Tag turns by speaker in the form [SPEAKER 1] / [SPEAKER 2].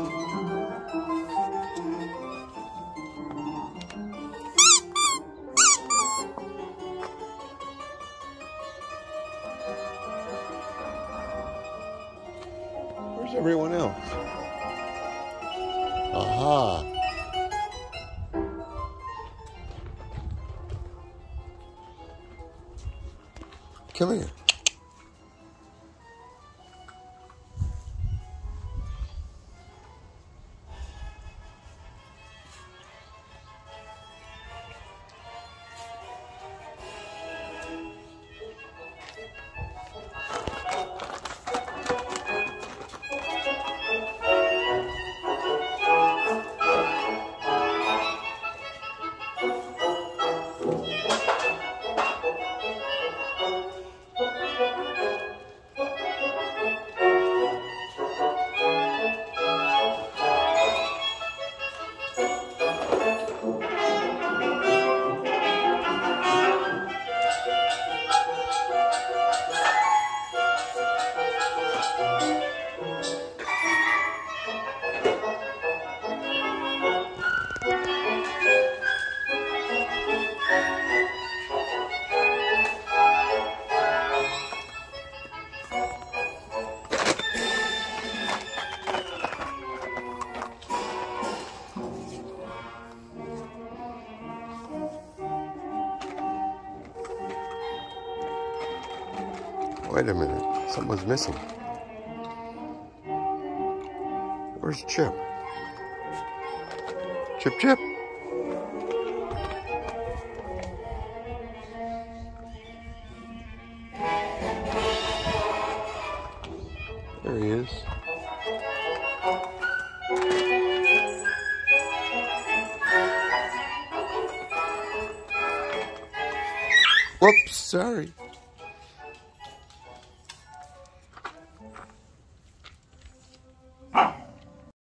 [SPEAKER 1] Oh. Oh, Where's everyone else? Aha. Come here. Wait a minute. Someone's missing. Where's Chip? Chip Chip? There he is. Whoops, sorry.